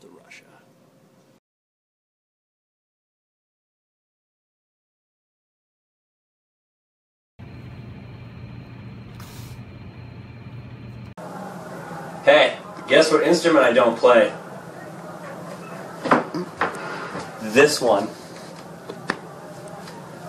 to Russia. Hey, guess what instrument I don't play? This one.